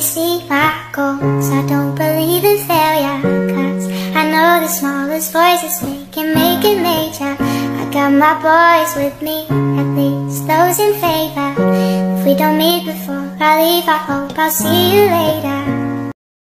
see my goals I don't believe in failure Cause I know the smallest voices making, can make it major. I got my boys with me At least those in favor. If we don't meet before I leave I hope I'll see you later.